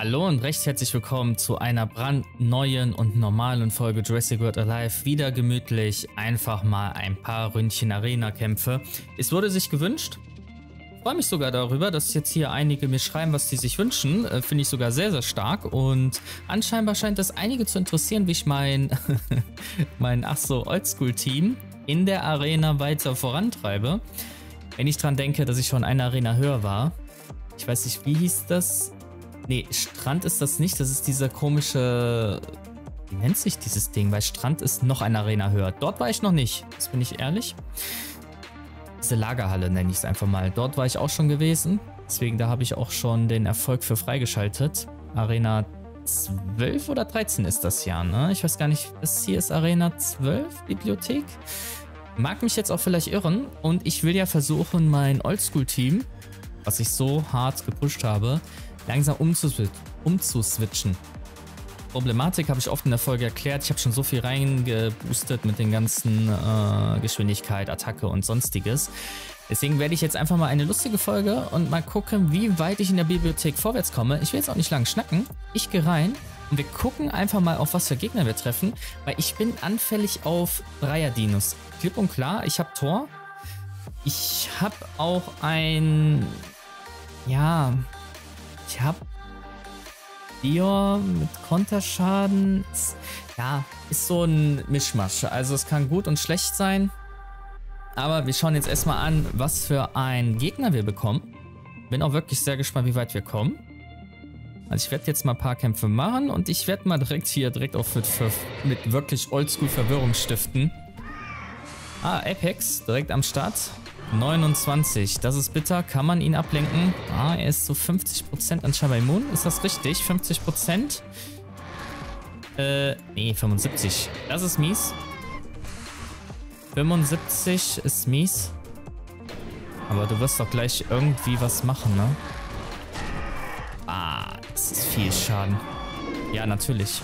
Hallo und recht herzlich willkommen zu einer brandneuen und normalen Folge Jurassic World Alive. Wieder gemütlich, einfach mal ein paar Ründchen Arena-Kämpfe. Es wurde sich gewünscht. Ich freue mich sogar darüber, dass jetzt hier einige mir schreiben, was sie sich wünschen. Äh, Finde ich sogar sehr, sehr stark. Und anscheinend scheint es einige zu interessieren, wie ich mein, mein ach so, Oldschool-Team in der Arena weiter vorantreibe. Wenn ich dran denke, dass ich schon eine Arena höher war. Ich weiß nicht, wie hieß das? Nee, Strand ist das nicht. Das ist dieser komische... Wie nennt sich dieses Ding? Weil Strand ist noch eine Arena höher. Dort war ich noch nicht. Das bin ich ehrlich. Diese Lagerhalle nenne ich es einfach mal. Dort war ich auch schon gewesen. Deswegen, da habe ich auch schon den Erfolg für freigeschaltet. Arena 12 oder 13 ist das Jahr, ne? Ich weiß gar nicht, das hier ist Arena 12, Bibliothek. Mag mich jetzt auch vielleicht irren. Und ich will ja versuchen, mein Oldschool-Team, was ich so hart gepusht habe, langsam umzuswitchen. umzuswitchen. Problematik habe ich oft in der Folge erklärt. Ich habe schon so viel reingeboostet mit den ganzen äh, Geschwindigkeit, Attacke und sonstiges. Deswegen werde ich jetzt einfach mal eine lustige Folge und mal gucken, wie weit ich in der Bibliothek vorwärts komme. Ich will jetzt auch nicht lang schnacken. Ich gehe rein und wir gucken einfach mal, auf was für Gegner wir treffen, weil ich bin anfällig auf Dreier-Dinos. Klipp und klar, ich habe Tor. Ich habe auch ein... Ja, ich habe Dior mit Konterschaden. Ja, ist so ein Mischmasch. Also es kann gut und schlecht sein. Aber wir schauen jetzt erstmal an, was für einen Gegner wir bekommen. Bin auch wirklich sehr gespannt, wie weit wir kommen. Also ich werde jetzt mal ein paar Kämpfe machen und ich werde mal direkt hier direkt auf mit, mit wirklich Oldschool Verwirrung stiften. Ah, Apex direkt am Start. 29, das ist bitter. Kann man ihn ablenken? Ah, er ist so 50% anscheinend immun. Ist das richtig? 50%? Äh, nee, 75. Das ist mies. 75 ist mies. Aber du wirst doch gleich irgendwie was machen, ne? Ah, das ist viel Schaden. Ja, natürlich.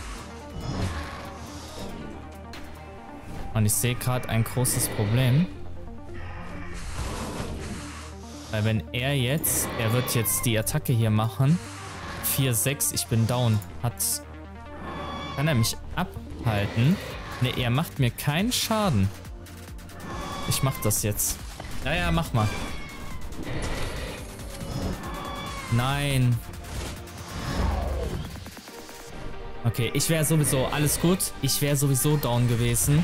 Und ich sehe gerade ein großes Problem. Weil wenn er jetzt, er wird jetzt die Attacke hier machen. 4, 6, ich bin down. Hat, kann er mich abhalten? Ne, er macht mir keinen Schaden. Ich mach das jetzt. Ja, ja, mach mal. Nein. Okay, ich wäre sowieso, alles gut. Ich wäre sowieso down gewesen.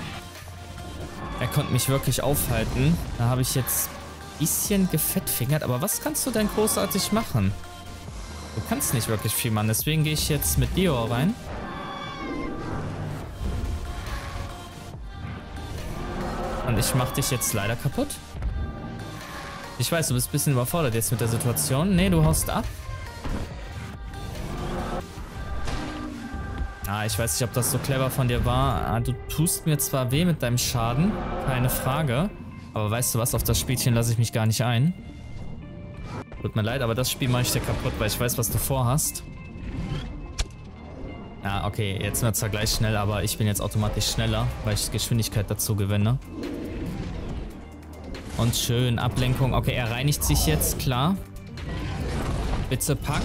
Er konnte mich wirklich aufhalten. Da habe ich jetzt bisschen gefettfingert, aber was kannst du denn großartig machen? Du kannst nicht wirklich viel machen, deswegen gehe ich jetzt mit Dior rein. Und ich mache dich jetzt leider kaputt. Ich weiß, du bist ein bisschen überfordert jetzt mit der Situation. Nee, du haust ab. Ah, ich weiß nicht, ob das so clever von dir war. Ah, du tust mir zwar weh mit deinem Schaden, keine Frage. Aber weißt du was, auf das Spielchen lasse ich mich gar nicht ein. Tut mir leid, aber das Spiel mache ich dir kaputt, weil ich weiß, was du vorhast. Ja, okay, jetzt wird es zwar gleich schnell, aber ich bin jetzt automatisch schneller, weil ich Geschwindigkeit dazu gewinne. Und schön, Ablenkung. Okay, er reinigt sich jetzt, klar. Bitte pack.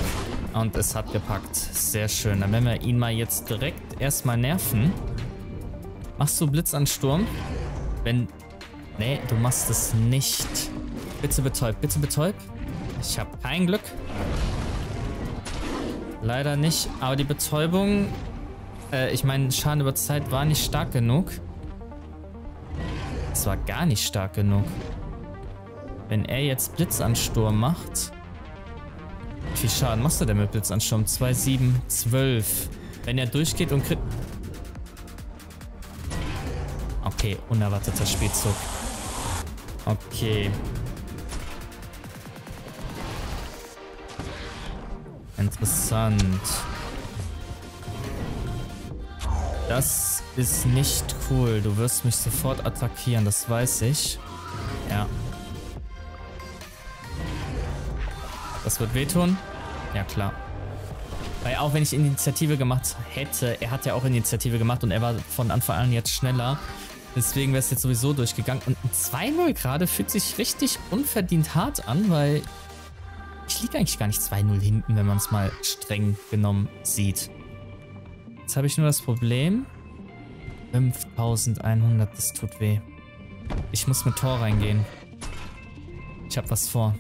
Und es hat gepackt. Sehr schön. Dann werden wir ihn mal jetzt direkt erstmal nerven. Machst du Blitzansturm? Wenn Nee, du machst es nicht. Bitte betäub, bitte betäub. Ich habe kein Glück. Leider nicht. Aber die Betäubung, äh, ich meine, Schaden über Zeit war nicht stark genug. Es war gar nicht stark genug. Wenn er jetzt Blitzansturm macht. Wie viel Schaden machst du denn mit Blitzansturm? 2, 7, 12. Wenn er durchgeht und kriegt... Okay, unerwarteter Spielzug. Okay. Interessant. Das ist nicht cool. Du wirst mich sofort attackieren, das weiß ich. Ja. Das wird wehtun? Ja, klar. Weil auch wenn ich Initiative gemacht hätte, er hat ja auch Initiative gemacht und er war von Anfang an jetzt schneller, Deswegen wäre es jetzt sowieso durchgegangen. Und ein 2-0 gerade fühlt sich richtig unverdient hart an, weil ich liege eigentlich gar nicht 2-0 hinten, wenn man es mal streng genommen sieht. Jetzt habe ich nur das Problem. 5100, das tut weh. Ich muss mit Tor reingehen. Ich habe was vor.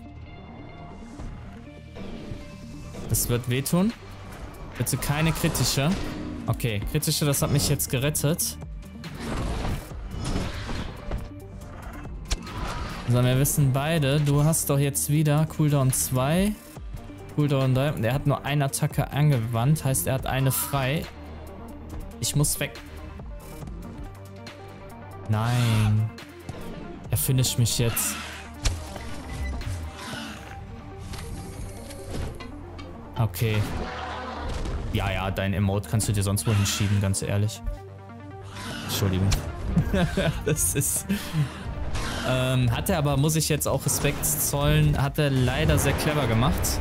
Das wird wehtun. Bitte keine kritische. Okay, kritische, das hat mich jetzt gerettet. So, wir wissen beide, du hast doch jetzt wieder Cooldown 2. Cooldown 3. Er hat nur eine Attacke angewandt, heißt er hat eine frei. Ich muss weg. Nein. Er finisht mich jetzt. Okay. Ja, ja, dein Emote kannst du dir sonst wohin schieben, ganz ehrlich. Entschuldigung. das ist... Ähm, hat er aber, muss ich jetzt auch Respekt zollen, hat er leider sehr clever gemacht.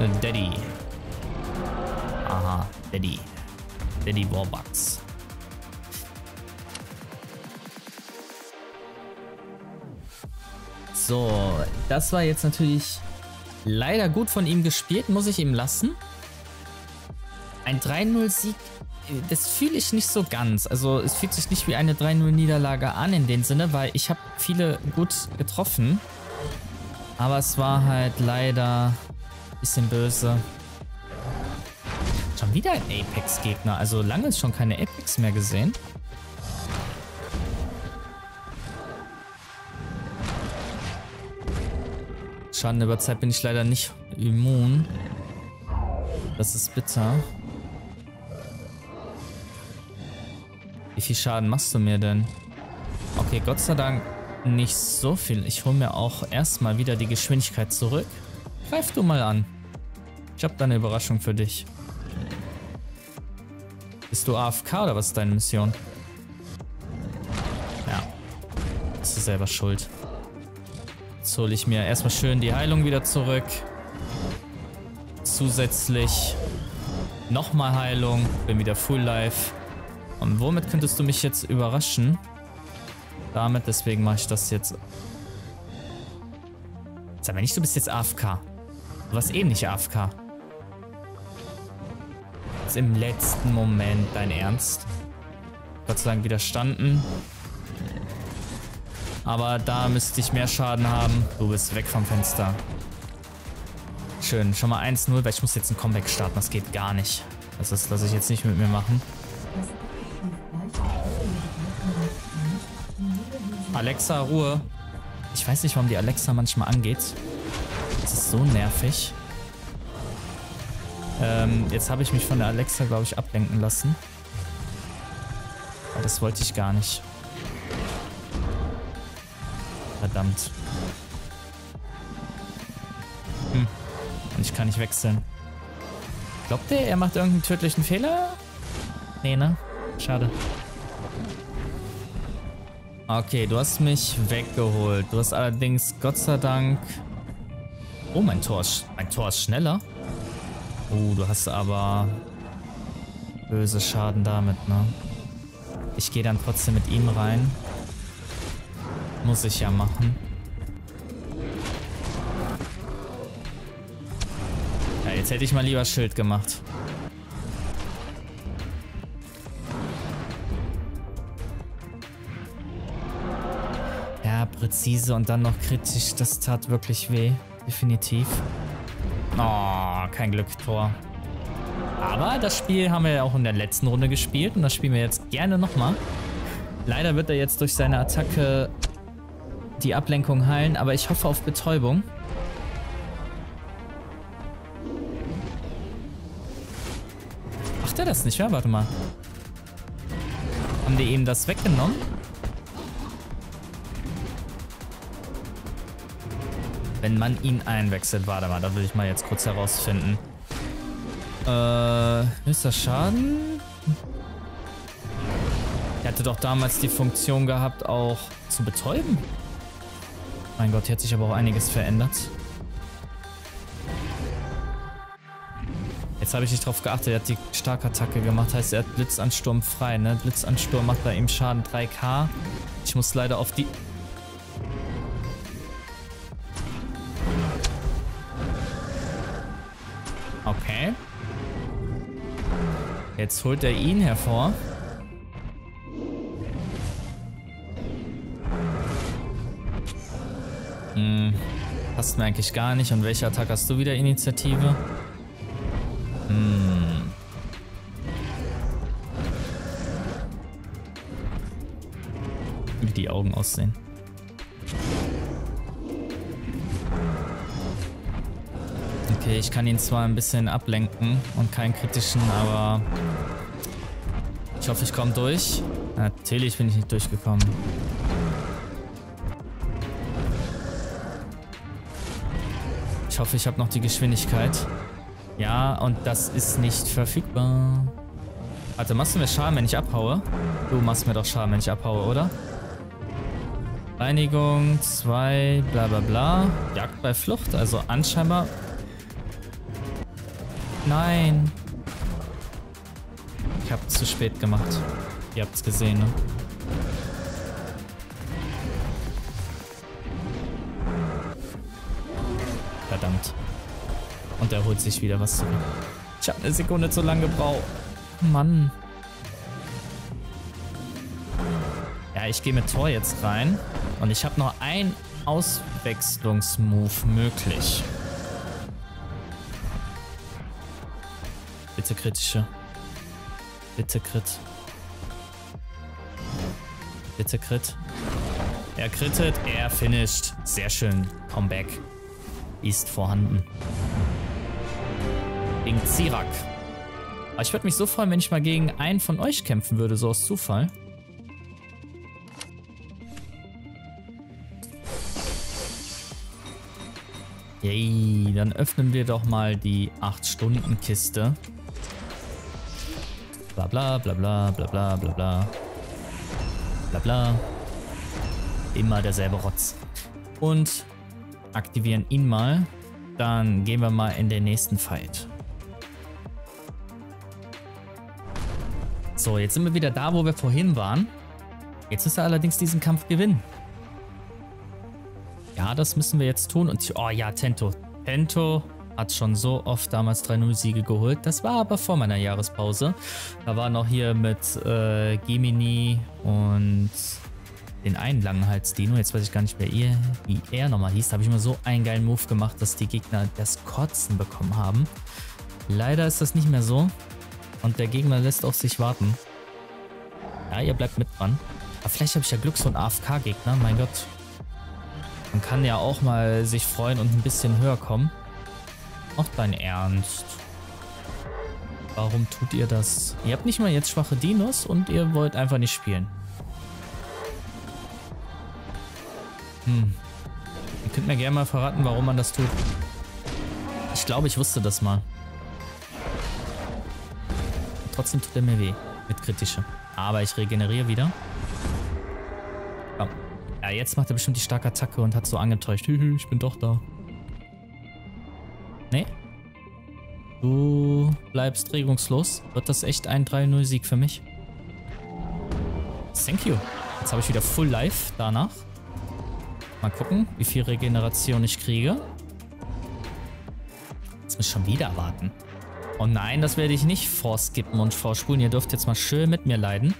Äh, Daddy. Aha, Daddy. Daddy Warbucks. So, das war jetzt natürlich leider gut von ihm gespielt, muss ich ihm lassen. Ein 3-0-Sieg, das fühle ich nicht so ganz. Also es fühlt sich nicht wie eine 3-0-Niederlage an in dem Sinne, weil ich habe viele gut getroffen. Aber es war halt leider ein bisschen böse. Schon wieder ein Apex-Gegner. Also lange ist schon keine Apex mehr gesehen. Schaden über Zeit bin ich leider nicht immun. Das ist bitter. Wie viel Schaden machst du mir denn? Okay, Gott sei Dank nicht so viel. Ich hole mir auch erstmal wieder die Geschwindigkeit zurück. Greif du mal an. Ich habe da eine Überraschung für dich. Bist du AFK oder was ist deine Mission? Ja. Bist du selber schuld. Jetzt hole ich mir erstmal schön die Heilung wieder zurück. Zusätzlich nochmal Heilung. Bin wieder Full Life. Und womit könntest du mich jetzt überraschen? Damit, deswegen mache ich das jetzt. Sag mal nicht, du bist jetzt AFK. Du warst eben nicht AFK. Jetzt im letzten Moment dein Ernst. Gott sei Dank widerstanden. Aber da müsste ich mehr Schaden haben. Du bist weg vom Fenster. Schön. Schon mal 1-0, weil ich muss jetzt ein Comeback starten. Das geht gar nicht. Das lasse ich jetzt nicht mit mir machen. Alexa, Ruhe. Ich weiß nicht, warum die Alexa manchmal angeht. Das ist so nervig. Ähm, jetzt habe ich mich von der Alexa, glaube ich, ablenken lassen. Aber das wollte ich gar nicht. Verdammt. Hm. Und ich kann nicht wechseln. Glaubt ihr, er macht irgendeinen tödlichen Fehler? Nee, ne? Schade. Okay, du hast mich weggeholt. Du hast allerdings, Gott sei Dank... Oh, mein Tor ist, mein Tor ist schneller. Oh, du hast aber böse Schaden damit, ne? Ich gehe dann trotzdem mit ihm rein. Muss ich ja machen. Ja, jetzt hätte ich mal lieber Schild gemacht. Präzise und dann noch kritisch. Das tat wirklich weh. Definitiv. Oh, kein Glück, Tor. Aber das Spiel haben wir ja auch in der letzten Runde gespielt und das spielen wir jetzt gerne nochmal. Leider wird er jetzt durch seine Attacke die Ablenkung heilen, aber ich hoffe auf Betäubung. Macht er das nicht, ja? Warte mal. Haben die ihm das weggenommen? Wenn man ihn einwechselt. Warte mal, da will ich mal jetzt kurz herausfinden. Äh, ist das Schaden? Er hatte doch damals die Funktion gehabt, auch zu betäuben. Mein Gott, hier hat sich aber auch einiges verändert. Jetzt habe ich nicht drauf geachtet, er hat die Starkattacke gemacht, heißt er hat Blitzansturm frei, ne? Blitzansturm macht bei ihm Schaden 3k. Ich muss leider auf die... Jetzt holt er ihn hervor. Hm, passt mir eigentlich gar nicht. Und welche Attacke hast du wieder Initiative? Hm. Wie die Augen aussehen. Okay, ich kann ihn zwar ein bisschen ablenken und keinen kritischen, aber ich hoffe, ich komme durch. Natürlich bin ich nicht durchgekommen. Ich hoffe, ich habe noch die Geschwindigkeit. Ja, und das ist nicht verfügbar. Warte, machst du mir Schaden, wenn ich abhaue? Du machst mir doch Schaden, wenn ich abhaue, oder? Reinigung, 2, bla bla bla. Jagd bei Flucht, also anscheinbar... Nein. Ich habe zu spät gemacht. Ihr habt es gesehen, ne? Verdammt. Und er holt sich wieder was zurück. Ich habe eine Sekunde zu lang gebraucht. Mann. Ja, ich gehe mit Tor jetzt rein. Und ich habe noch ein Auswechslungsmove möglich. Bitte kritische. Bitte Crit. Bitte Crit. Er krittet, er finisht. Sehr schön. Comeback ist vorhanden. Gegen Zirak. Aber ich würde mich so freuen, wenn ich mal gegen einen von euch kämpfen würde, so aus Zufall. Yay, dann öffnen wir doch mal die 8-Stunden-Kiste. Bla bla bla bla bla bla bla bla. Bla bla. Immer derselbe Rotz. Und aktivieren ihn mal. Dann gehen wir mal in den nächsten Fight. So, jetzt sind wir wieder da, wo wir vorhin waren. Jetzt müssen wir allerdings diesen Kampf gewinnen. Ja, das müssen wir jetzt tun. Und oh ja, Tento. Tento hat schon so oft damals 3-0 Siege geholt. Das war aber vor meiner Jahrespause. Da war noch hier mit äh, Gemini und den einen Langenhals-Dino. Jetzt weiß ich gar nicht mehr, wie er nochmal hieß. Da habe ich immer so einen geilen Move gemacht, dass die Gegner das Kotzen bekommen haben. Leider ist das nicht mehr so. Und der Gegner lässt auf sich warten. Ja, ihr bleibt mit dran. Aber vielleicht habe ich ja Glück, so einen AFK-Gegner. Mein Gott. Man kann ja auch mal sich freuen und ein bisschen höher kommen. Auch dein Ernst. Warum tut ihr das? Ihr habt nicht mal jetzt schwache Dinos und ihr wollt einfach nicht spielen. Hm. Ihr könnt mir gerne mal verraten, warum man das tut. Ich glaube, ich wusste das mal. Trotzdem tut er mir weh. Mit kritische. Aber ich regeneriere wieder. Komm. Ja, jetzt macht er bestimmt die starke Attacke und hat so angetäuscht. Hühü, ich bin doch da. Nee? Du bleibst regungslos. Wird das echt ein 3-0-Sieg für mich? Thank you. Jetzt habe ich wieder Full Life danach. Mal gucken, wie viel Regeneration ich kriege. Jetzt muss ich schon wieder warten. Oh nein, das werde ich nicht vorskippen und vorspulen. Ihr dürft jetzt mal schön mit mir leiden.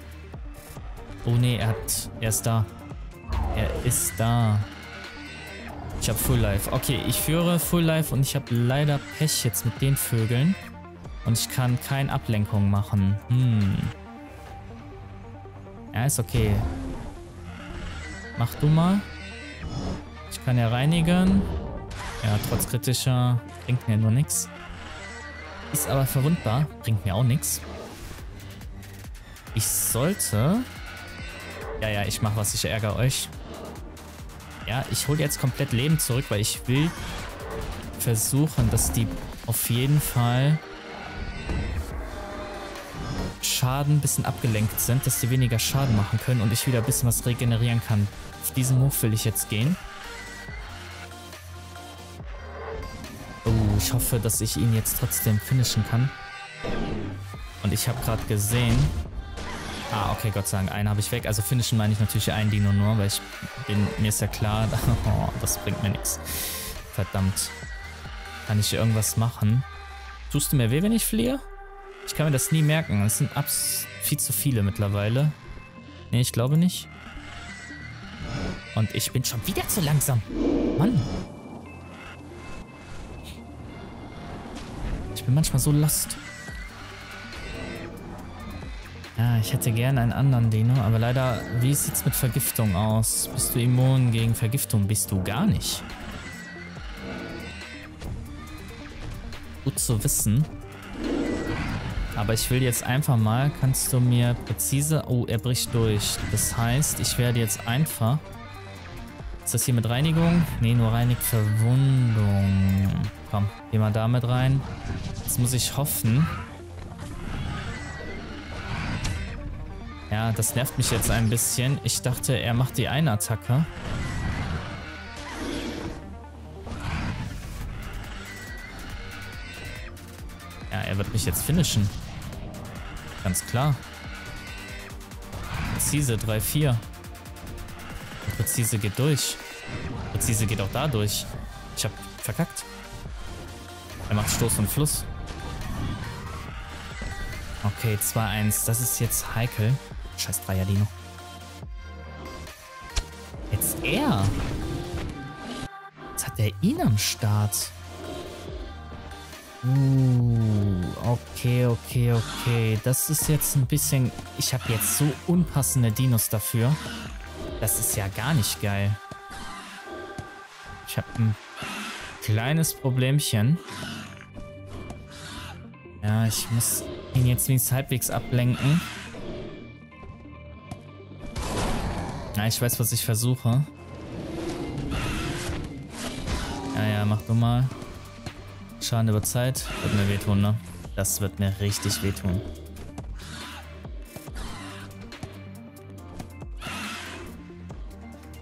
Oh nee, er hat... Er ist da. Er ist da. Ich habe Full Life. Okay, ich führe Full Life und ich habe leider Pech jetzt mit den Vögeln. Und ich kann keine Ablenkung machen. Hm. Ja, ist okay. Mach du mal. Ich kann ja reinigen. Ja, trotz kritischer bringt mir nur nichts. Ist aber verwundbar. Bringt mir auch nichts. Ich sollte... Ja, ja, ich mache was. Ich ärgere euch. Ja, ich hole jetzt komplett Leben zurück, weil ich will versuchen, dass die auf jeden Fall Schaden ein bisschen abgelenkt sind, dass die weniger Schaden machen können und ich wieder ein bisschen was regenerieren kann. Auf diesen Move will ich jetzt gehen. Ich hoffe, dass ich ihn jetzt trotzdem finishen kann. Und ich habe gerade gesehen... Ah, okay, Gott sei Dank, einen habe ich weg. Also finishen meine ich natürlich einen Dino nur, weil ich bin, mir ist ja klar, oh, das bringt mir nichts. Verdammt. Kann ich hier irgendwas machen? Tust du mir weh, wenn ich fliehe? Ich kann mir das nie merken. Es sind abs viel zu viele mittlerweile. Nee, ich glaube nicht. Und ich bin schon wieder zu langsam. Mann. Ich bin manchmal so lost. Ja, ich hätte gerne einen anderen Dino, aber leider, wie sieht's mit Vergiftung aus? Bist du immun gegen Vergiftung? Bist du gar nicht. Gut zu wissen. Aber ich will jetzt einfach mal, kannst du mir präzise... Oh, er bricht durch. Das heißt, ich werde jetzt einfach... Ist das hier mit Reinigung? Nee, nur reinigt Verwundung. Komm, geh mal damit rein. Jetzt muss ich hoffen, Ja, das nervt mich jetzt ein bisschen. Ich dachte, er macht die eine Attacke. Ja, er wird mich jetzt finishen. Ganz klar. Präzise 3-4. Präzise geht durch. Präzise geht auch da durch. Ich hab verkackt. Er macht Stoß und Fluss. Okay, 2-1. Das ist jetzt heikel. Scheiß Dreier-Dino. Jetzt er. Jetzt hat er ihn am Start. Uh, okay, okay, okay. Das ist jetzt ein bisschen... Ich habe jetzt so unpassende Dinos dafür. Das ist ja gar nicht geil. Ich habe ein kleines Problemchen. Ja, ich muss ihn jetzt wenigstens halbwegs ablenken. Ja, ich weiß, was ich versuche. Ja, ja, mach du mal. Schaden über Zeit. Wird mir wehtun, ne? Das wird mir richtig wehtun.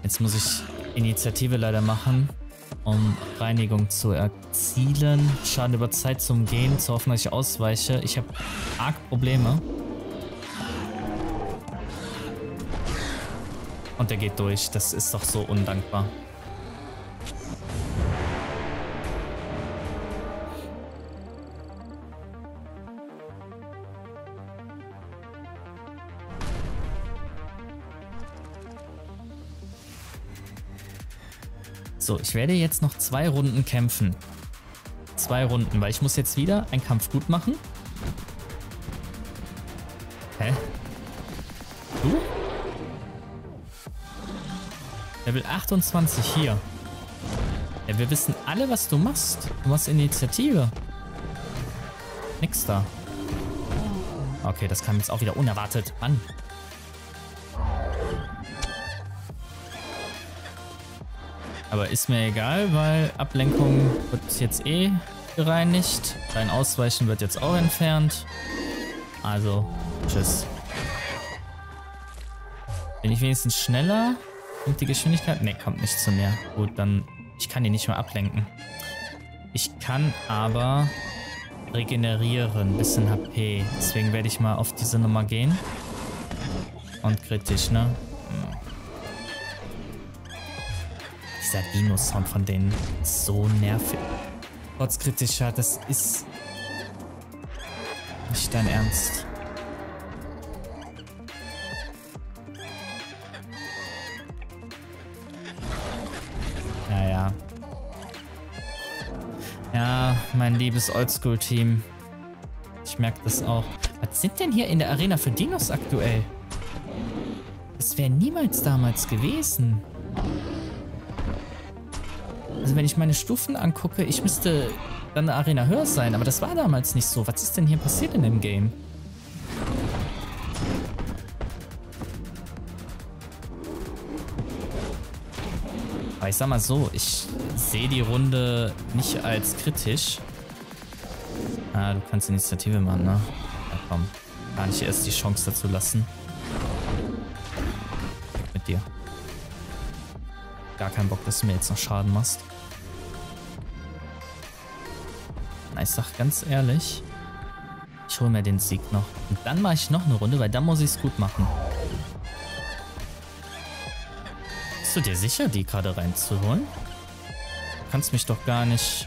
Jetzt muss ich Initiative leider machen, um Reinigung zu erzielen. Schaden über Zeit zum Gehen, zu hoffen, dass ich ausweiche. Ich habe arg Probleme. Und der geht durch. Das ist doch so undankbar. So, ich werde jetzt noch zwei Runden kämpfen. Zwei Runden, weil ich muss jetzt wieder einen Kampf gut machen. Level 28 hier. Ja, wir wissen alle, was du machst. Du machst Initiative. Nix da. Okay, das kam jetzt auch wieder unerwartet. Mann. Aber ist mir egal, weil Ablenkung wird jetzt eh gereinigt. Dein Ausweichen wird jetzt auch entfernt. Also, tschüss. Bin ich wenigstens schneller? Kommt die Geschwindigkeit? Ne, kommt nicht zu mir. Gut, dann... Ich kann die nicht mehr ablenken. Ich kann aber regenerieren. Bisschen HP. Deswegen werde ich mal auf diese Nummer gehen. Und kritisch, ne? Hm. Dieser Dino-Sound von denen so nervig. Trotz kritischer, das ist nicht dein Ernst. Mein liebes Oldschool-Team. Ich merke das auch. Was sind denn hier in der Arena für Dinos aktuell? Das wäre niemals damals gewesen. Also wenn ich meine Stufen angucke, ich müsste dann eine Arena höher sein, aber das war damals nicht so. Was ist denn hier passiert in dem Game? Aber ich sag mal so, ich sehe die Runde nicht als kritisch. Ah, du kannst Initiative machen, ne? Ja, komm. Gar nicht erst die Chance dazu lassen. Mit dir. Gar keinen Bock, dass du mir jetzt noch Schaden machst. Na, ich sag ganz ehrlich, ich hole mir den Sieg noch. Und dann mache ich noch eine Runde, weil dann muss ich es gut machen. Bist du dir sicher, die gerade reinzuholen? Du kannst mich doch gar nicht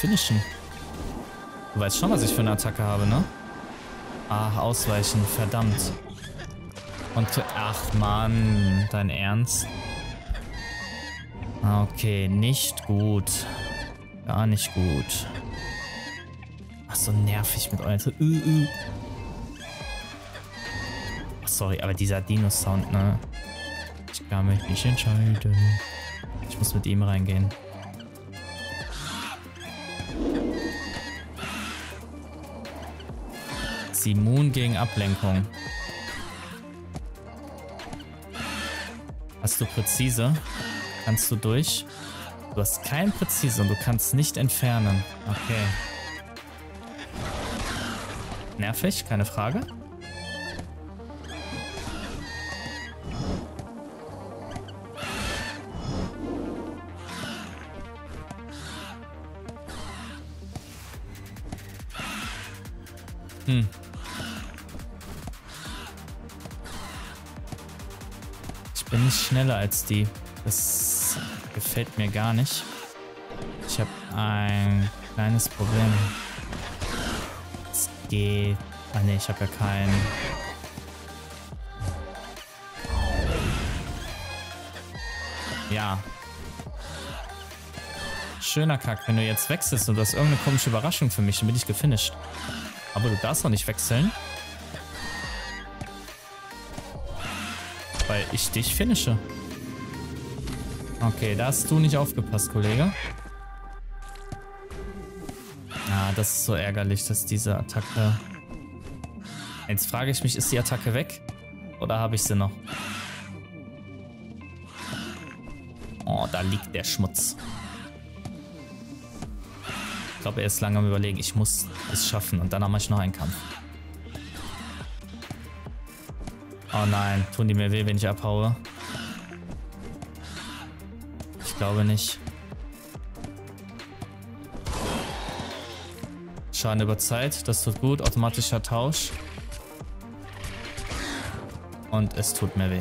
finishen. Du weißt schon, was ich für eine Attacke habe, ne? Ach, ausweichen, verdammt. Und, ach Mann, dein Ernst? Okay, nicht gut. Gar nicht gut. Ach, so nervig mit euren... Uh, uh. Ach, sorry, aber dieser Dino-Sound, ne? Ich kann mich nicht entscheiden. Ich muss mit ihm reingehen. Sie immun gegen Ablenkung. Hast du präzise? Kannst du durch? Du hast kein präzise und du kannst nicht entfernen. Okay. Nervig, keine Frage. Als die. Das gefällt mir gar nicht. Ich habe ein kleines Problem. Es geht... Ah ne, ich habe ja keinen... Ja. Schöner Kack, wenn du jetzt wechselst und du hast irgendeine komische Überraschung für mich, dann bin ich gefinisht. Aber du darfst doch nicht wechseln. Weil ich dich finische. Okay, da hast du nicht aufgepasst, Kollege. Ah, das ist so ärgerlich, dass diese Attacke... Jetzt frage ich mich, ist die Attacke weg? Oder habe ich sie noch? Oh, da liegt der Schmutz. Ich glaube, er ist lange am überlegen. Ich muss es schaffen und dann mache ich noch einen Kampf. Oh nein, tun die mir weh, wenn ich abhaue? Glaube nicht. Schaden über Zeit, das tut gut. Automatischer Tausch. Und es tut mir weh.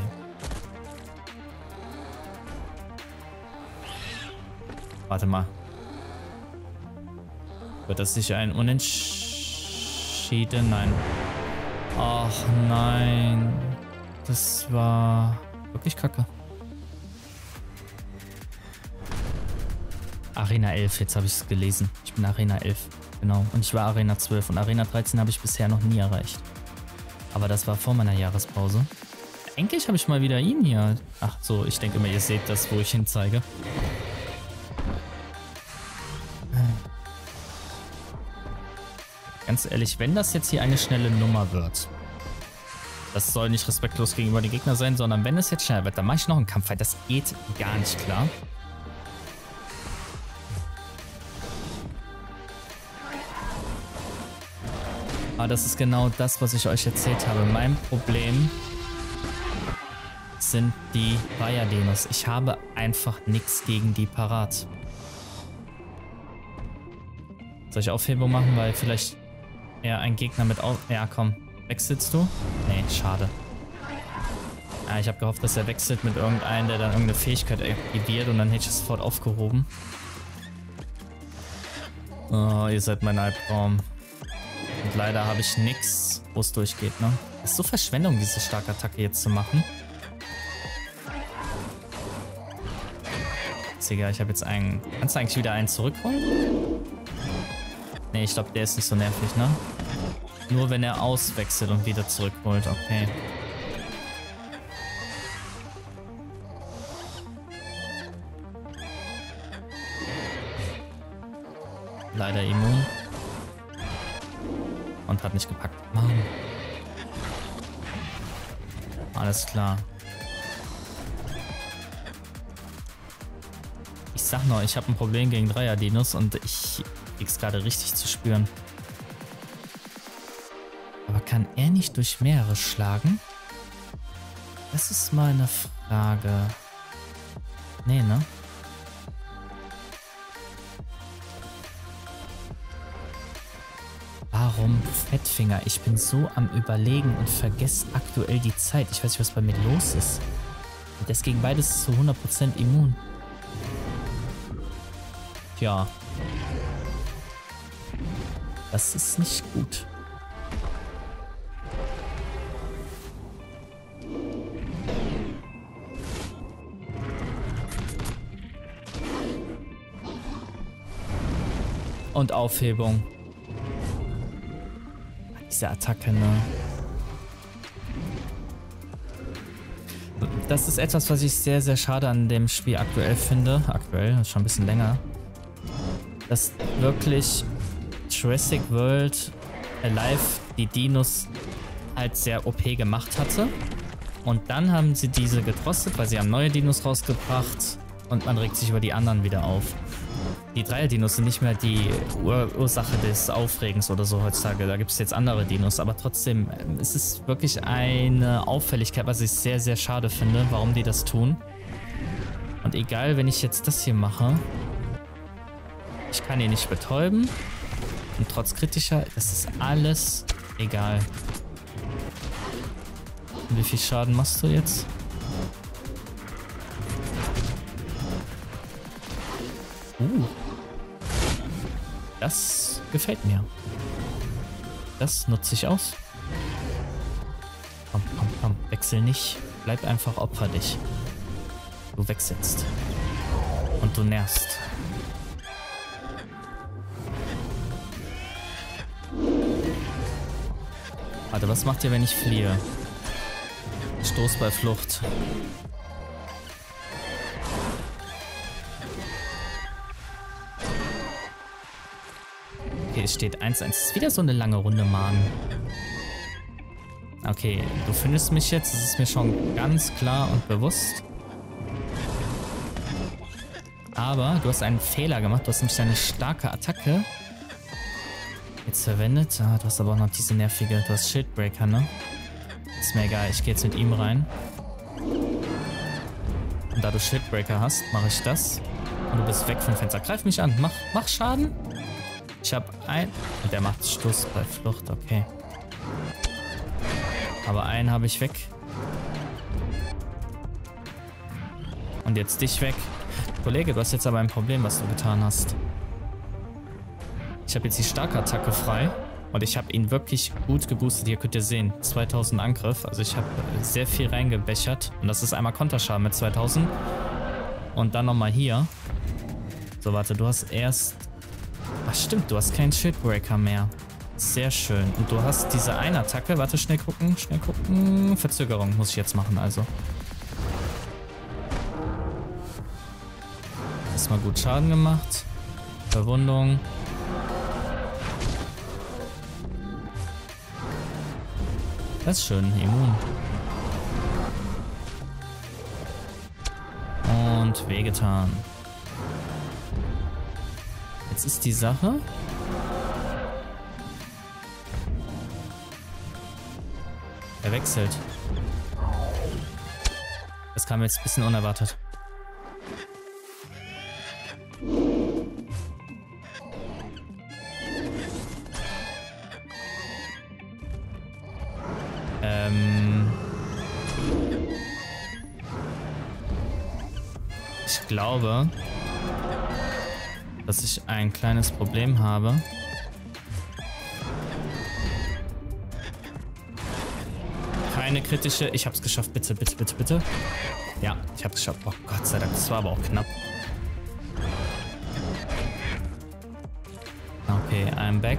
Warte mal. Wird das sicher ein Unentschieden? Nein. Ach nein. Das war wirklich kacke. Arena 11, jetzt habe ich es gelesen. Ich bin Arena 11, genau. Und ich war Arena 12 und Arena 13 habe ich bisher noch nie erreicht. Aber das war vor meiner Jahrespause. Eigentlich habe ich mal wieder ihn hier. Ach so, ich denke immer, ihr seht das, wo ich hin zeige. Ganz ehrlich, wenn das jetzt hier eine schnelle Nummer wird, das soll nicht respektlos gegenüber den Gegner sein, sondern wenn es jetzt schneller wird, dann mache ich noch einen Kampf, weil das geht gar nicht klar. Das ist genau das, was ich euch erzählt habe. Mein Problem sind die Bayerdenos. Ich habe einfach nichts gegen die parat. Soll ich Aufhebung machen, weil vielleicht ja, ein Gegner mit... Au ja, komm. Wechselst du? Nee, schade. Ja, ich habe gehofft, dass er wechselt mit irgendeinem, der dann irgendeine Fähigkeit aktiviert und dann hätte ich es sofort aufgehoben. Oh, ihr seid mein Albtraum. Und leider habe ich nichts, wo es durchgeht, ne? ist so Verschwendung, diese starke Attacke jetzt zu machen. Egal, ich habe jetzt einen... Kannst du eigentlich wieder einen zurückholen? Ne, ich glaube, der ist nicht so nervig, ne? Nur wenn er auswechselt und wieder zurückholt, okay. Leider immun. Und hat nicht gepackt. Mann. Alles klar. Ich sag noch, ich habe ein Problem gegen Dreier-Dinos und ich krieg's gerade richtig zu spüren. Aber kann er nicht durch mehrere schlagen? Das ist mal eine Frage. Nee, ne? Warum Fettfinger? Ich bin so am überlegen und vergesse aktuell die Zeit. Ich weiß nicht, was bei mir los ist. Und deswegen beides zu 100% immun. Tja, Das ist nicht gut. Und Aufhebung. Diese Attacke, ne? Das ist etwas, was ich sehr, sehr schade an dem Spiel aktuell finde. Aktuell, schon ein bisschen länger. Dass wirklich Jurassic World Alive die Dinos halt sehr OP gemacht hatte. Und dann haben sie diese getrostet, weil sie haben neue Dinos rausgebracht und man regt sich über die anderen wieder auf. Die Dreier-Dinos sind nicht mehr die Ur Ursache des Aufregens oder so heutzutage. Da gibt es jetzt andere Dinos, aber trotzdem ähm, es ist wirklich eine Auffälligkeit, was ich sehr, sehr schade finde, warum die das tun. Und egal, wenn ich jetzt das hier mache, ich kann ihn nicht betäuben. Und trotz kritischer, das ist alles egal. Wie viel Schaden machst du jetzt? Uh. Das gefällt mir. Das nutze ich aus. Komm, komm, komm. Wechsel nicht. Bleib einfach opfer dich. Du wechselst. Und du nervst. Warte, was macht ihr, wenn ich fliehe? Stoß bei Flucht. Okay, es steht 1-1. Es ist wieder so eine lange Runde, Mann. Okay, du findest mich jetzt. Das ist mir schon ganz klar und bewusst. Aber du hast einen Fehler gemacht. Du hast nämlich eine starke Attacke jetzt verwendet. Ah, du hast aber auch noch diese nervige. Du hast Shieldbreaker, ne? Ist mir egal. Ich gehe jetzt mit ihm rein. Und da du Shieldbreaker hast, mache ich das. Und du bist weg vom Fenster. Greif mich an. Mach, mach Schaden. Ich habe ein... Und der macht Stoß bei Flucht, okay. Aber einen habe ich weg. Und jetzt dich weg. Kollege, du hast jetzt aber ein Problem, was du getan hast. Ich habe jetzt die starke Attacke frei. Und ich habe ihn wirklich gut geboostet. Hier könnt ihr sehen, 2000 Angriff. Also ich habe sehr viel reingebechert. Und das ist einmal Konterschaden mit 2000. Und dann nochmal hier. So, warte, du hast erst Ach stimmt, du hast keinen Shieldbreaker mehr. Sehr schön. Und du hast diese eine Attacke. Warte, schnell gucken, schnell gucken. Verzögerung muss ich jetzt machen, also. Erstmal gut Schaden gemacht. Verwundung. Das ist schön, immun. Und wehgetan. Jetzt ist die Sache. Er wechselt. Das kam jetzt ein bisschen unerwartet. Ähm... Ich glaube, dass ich ein kleines Problem habe. Keine kritische... Ich hab's geschafft. Bitte, bitte, bitte, bitte. Ja, ich hab's geschafft. Oh Gott sei Dank. Das war aber auch knapp. Okay, I'm back.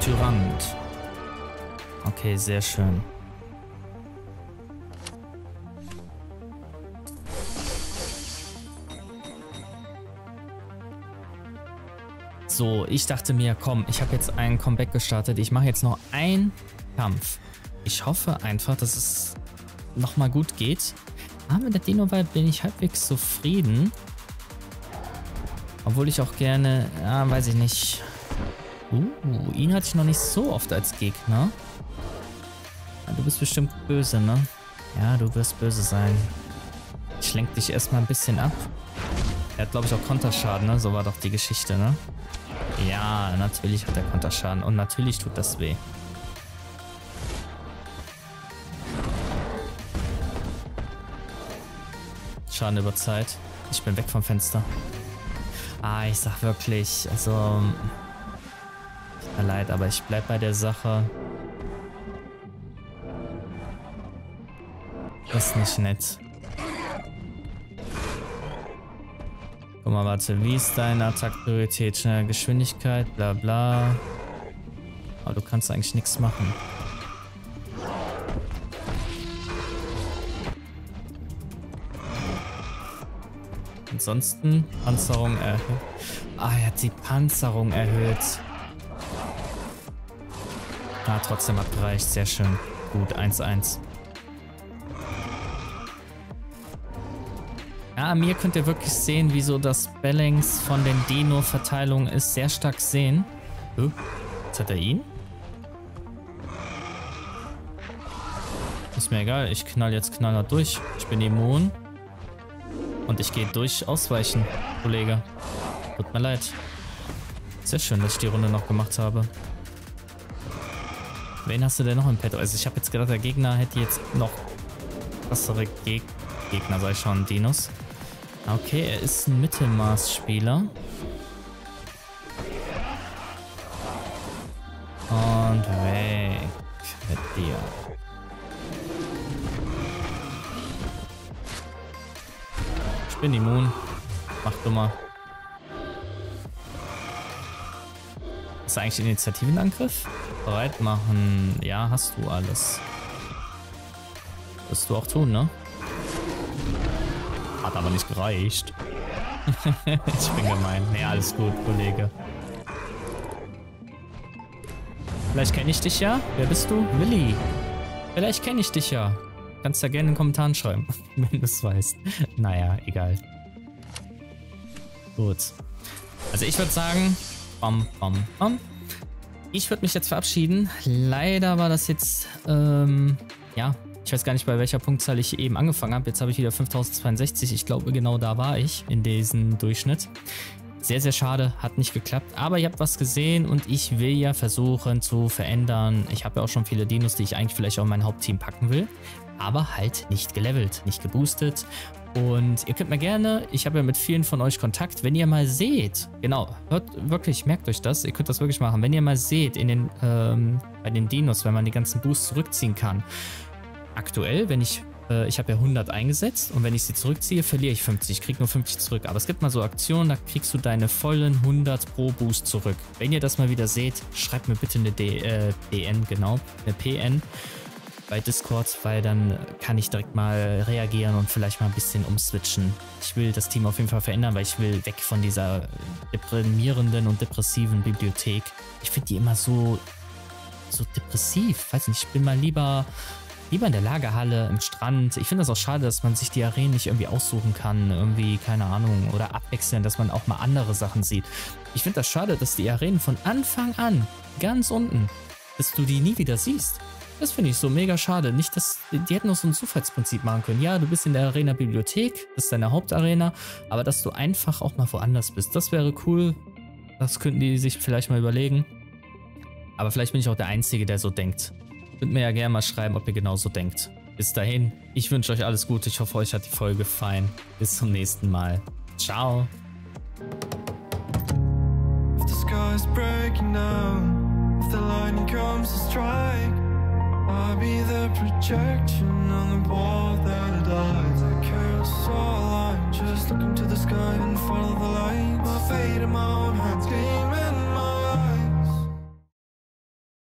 Tyrant. Okay, sehr schön. So, ich dachte mir, komm, ich habe jetzt einen Comeback gestartet. Ich mache jetzt noch einen Kampf. Ich hoffe einfach, dass es nochmal gut geht. Aber mit der Dino-Welt bin ich halbwegs zufrieden. Obwohl ich auch gerne, ja, weiß ich nicht. Uh, ihn hatte ich noch nicht so oft als Gegner. Du bist bestimmt böse, ne? Ja, du wirst böse sein. Ich lenke dich erstmal ein bisschen ab. Er hat, glaube ich, auch Konterschaden, ne? So war doch die Geschichte, ne? Ja, natürlich hat er Konterschaden und natürlich tut das weh. Schaden über Zeit. Ich bin weg vom Fenster. Ah, ich sag wirklich, also... Tut mir leid, aber ich bleib bei der Sache. Ist nicht nett. Mal, warte, wie ist deine Attackpriorität? Schnelle Geschwindigkeit, bla bla. Aber du kannst eigentlich nichts machen. Ansonsten Panzerung erhöht. Ah, er hat die Panzerung erhöht. Ah, trotzdem hat gereicht. Sehr schön. Gut, 1-1. Ja, mir könnt ihr wirklich sehen, wie so das Balance von den Dino-Verteilungen ist. Sehr stark sehen. Oh, jetzt hat er ihn. Ist mir egal, ich knall jetzt knaller durch. Ich bin immun. Und ich gehe durch ausweichen, Kollege. Tut mir leid. Sehr schön, dass ich die Runde noch gemacht habe. Wen hast du denn noch im Petto? Also ich habe jetzt gedacht, der Gegner hätte jetzt noch bessere Geg Gegner, ich schon, Dinos. Okay, er ist ein Mittelmaßspieler. Und weg mit dir. Ich bin immun. Mach dummer. Ist eigentlich Initiativenangriff? Bereit machen. Ja, hast du alles. Wirst du auch tun, ne? Hat aber nicht gereicht. ich bin gemein. Nee, alles gut, Kollege. Vielleicht kenne ich dich ja. Wer bist du? Willi. Vielleicht kenne ich dich ja. Kannst ja gerne in den Kommentaren schreiben, wenn du es weißt. Naja, egal. Gut. Also ich würde sagen, bam, bam, bam. Ich würde mich jetzt verabschieden. Leider war das jetzt, ähm, ja, ich weiß gar nicht, bei welcher Punktzahl ich eben angefangen habe. Jetzt habe ich wieder 5062. Ich glaube, genau da war ich in diesem Durchschnitt. Sehr, sehr schade, hat nicht geklappt. Aber ihr habt was gesehen und ich will ja versuchen zu verändern. Ich habe ja auch schon viele Dinos, die ich eigentlich vielleicht auch in mein Hauptteam packen will. Aber halt nicht gelevelt, nicht geboostet. Und ihr könnt mir gerne, ich habe ja mit vielen von euch Kontakt, wenn ihr mal seht, genau, hört wirklich, merkt euch das, ihr könnt das wirklich machen, wenn ihr mal seht in den, ähm, bei den Dinos, wenn man die ganzen Boosts zurückziehen kann aktuell, wenn ich, äh, ich habe ja 100 eingesetzt und wenn ich sie zurückziehe, verliere ich 50. Ich kriege nur 50 zurück. Aber es gibt mal so Aktionen, da kriegst du deine vollen 100 pro Boost zurück. Wenn ihr das mal wieder seht, schreibt mir bitte eine D, äh, DN, genau, eine PN bei Discord, weil dann kann ich direkt mal reagieren und vielleicht mal ein bisschen umswitchen. Ich will das Team auf jeden Fall verändern, weil ich will weg von dieser deprimierenden und depressiven Bibliothek. Ich finde die immer so so depressiv. Weiß nicht, ich bin mal lieber Lieber in der Lagerhalle, im Strand. Ich finde das auch schade, dass man sich die Arenen nicht irgendwie aussuchen kann. Irgendwie, keine Ahnung, oder abwechseln, dass man auch mal andere Sachen sieht. Ich finde das schade, dass die Arenen von Anfang an, ganz unten, dass du die nie wieder siehst. Das finde ich so mega schade. Nicht, dass die hätten noch so ein Zufallsprinzip machen können. Ja, du bist in der Arena Bibliothek, das ist deine Hauptarena, aber dass du einfach auch mal woanders bist. Das wäre cool. Das könnten die sich vielleicht mal überlegen. Aber vielleicht bin ich auch der Einzige, der so denkt. Könnt mir ja gerne mal schreiben, ob ihr genauso denkt. Bis dahin, ich wünsche euch alles Gute. Ich hoffe, euch hat die Folge gefallen. Bis zum nächsten Mal. Ciao. If the sky is breaking down, if the lightning comes to strike, I'll be the projection on the wall that it lights. I so light, just look into the sky and follow the light. My fate in my own hands.